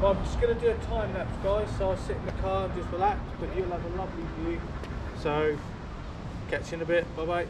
Well, I'm just going to do a time lapse, guys. So I'll sit in the car and just relax, but you'll have a lovely view. So, catch you in a bit. Bye bye.